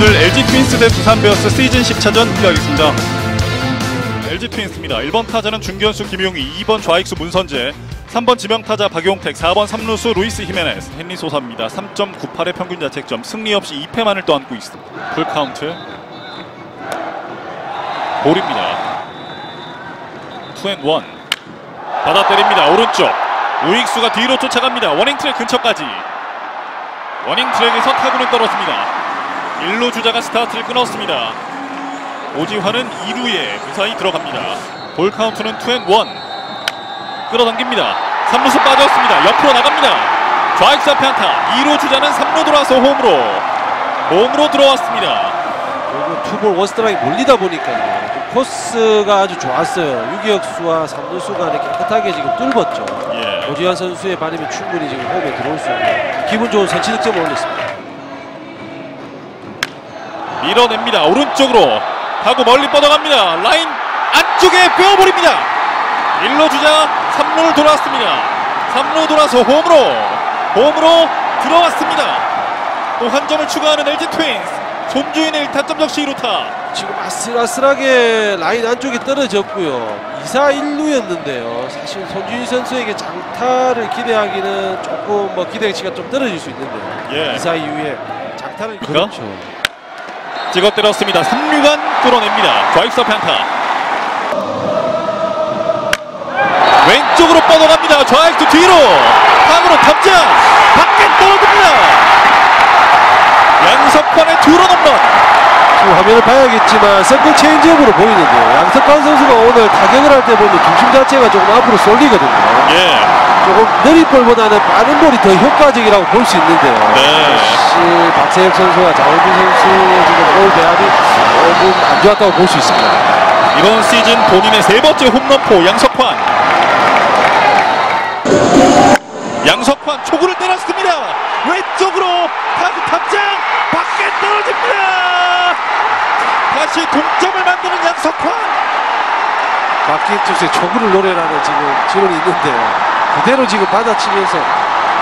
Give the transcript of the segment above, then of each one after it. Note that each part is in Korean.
LG 트윈스 대 두산 베어스 시즌 10차전 시작하겠습니다. LG 트윈스입니다. 1번 타자는 중견수 김용의, 2번 좌익수 문선재, 3번 지명타자 박용택, 4번 3루수 루이스 히메네스, 헨리 소사입니다. 3.98의 평균 자책점, 승리 없이 2패만을 떠안고 있습니다. 풀 카운트. 볼입니다. two and one 받아 때립니다. 오른쪽 우익수가 뒤로 쫓아갑니다. 워닝 트랙 근처까지 워닝 트랙에서 타구는 떨어집니다. 1루 주자가 스타트를 끊었습니다. 오지환은 2루에 무사히 들어갑니다. 볼 카운트는 two and one 끌어당깁니다. 3루수 빠졌습니다. 옆으로 나갑니다. 좌익수 앞에 안타 2루 주자는 3루 돌아서 홈으로 홈으로 들어왔습니다. 그리고 투볼 원스트라이크 몰리다 보니까요. 좀 코스가 아주 좋았어요. 유격수와 삼루수 간에 깨끗하게 지금 뚫었죠. 예. 오지환 선수의 발음이 충분히 지금 홈에 들어올 수 있는 기분 좋은 선취 득점을 올렸습니다. 밀어냅니다. 오른쪽으로 하고 멀리 뻗어갑니다. 라인 안쪽에 빼어버립니다. 1루 주자 3루를 돌았습니다. 3루 돌아서 홈으로 홈으로 들어왔습니다. 또 한 점을 추가하는 LG 트윈스. 손주인의 1타점 역시 2루타. 지금 아슬아슬하게 라인 안쪽에 떨어졌고요. 2사 1루였는데요. 사실 손주희 선수에게 장타를 기대하기는 조금 뭐 기대치가 좀 떨어질 수 있는데요. 예. 2사 이후에 장타를 그러니까? 그렇죠. 찍어 때렸습니다. 3루간 뚫어냅니다. 좌익수 앞에 안타. 왼쪽으로 뻗어갑니다. 좌익수 뒤로 방으로 탑장 밖에 떨어집니다. 양석환의 투런 홈런. 지금 화면을 봐야겠지만 서클 체인지업으로 보이는데요. 양석환 선수가 오늘 타격을 할 때 보면 중심 자체가 조금 앞으로 쏠리거든요. 예. 조금 느린 볼보다는 빠른 볼이 더 효과적이라고 볼 수 있는데요. 네. 역시 박세혁 선수와 장원준 선수의 지금 올 배합이 조금 안 좋았다고 볼 수 있습니다. 이번 시즌 본인의 세 번째 홈런포 양석환. 양석환 초구를 때렸습니다. 왼쪽으로 타구 탑장 밖에 떨어집니다. 다시 동점을 만드는 양석환. 바뀐 투수의 초구를 노래라는 지금 지론이 있는데요. 그대로 지금 받아치면서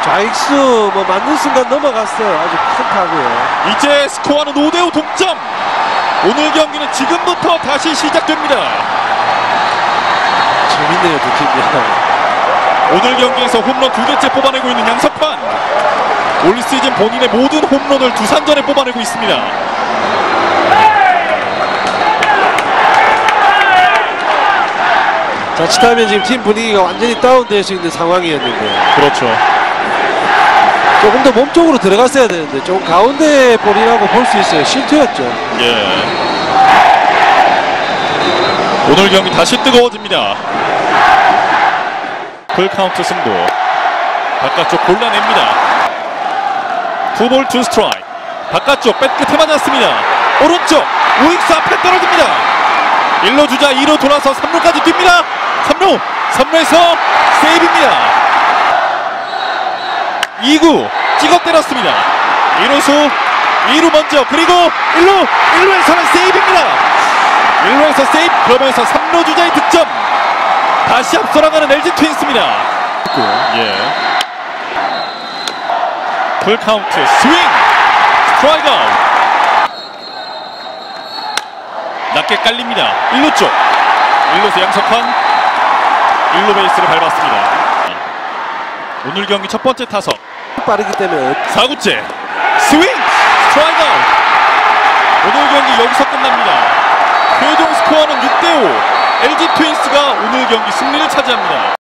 좌익수 뭐 맞는 순간 넘어갔어요. 아주 큰 타구요. 이제 스코어는 5대5 동점. 오늘 경기는 지금부터 다시 시작됩니다. 재밌네요, 두 팀이. 오늘 경기에서 홈런 두 개째 뽑아내고 있는 양석환. 올 시즌 본인의 모든 홈런을 두산전에 뽑아내고 있습니다. 자칫하면 지금 팀 분위기가 완전히 다운될 수 있는 상황이었는데 그렇죠. 조금 더 몸쪽으로 들어갔어야 되는데 좀 가운데 볼이라고 볼 수 있어요. 실투였죠. 예. 오늘 경기 다시 뜨거워집니다. 풀 카운트 승부. 바깥쪽 골라냅니다. 투볼 투 스트라이크. 바깥쪽 배트 끝에 맞았습니다. 오른쪽 우익수 앞에 떨어집니다. 1루 주자 2루 돌아서 3루까지 뜁니다. 3루 3루에서 세이브입니다. 2구 찍어 때렸습니다. 1루수 2루 먼저 그리고 1루 1루에서는 세이브입니다. 1루에서 세이브 그러면서 3루 주자의 득점. 다시 앞서 나가는 LG 트윈스입니다. 예. 풀 카운트 스윙 스트라이크. 낮게 깔립니다. 1루 쪽 1루수 양석환 1루 베이스를 밟았습니다. 오늘 경기 첫 번째 타석. 빠르기 때문에 4구째. 스윙! 스트라이크 오늘 경기 여기서 끝납니다. 최종 스코어는 6대5 LG 트윈스가 오늘 경기 승리를 차지합니다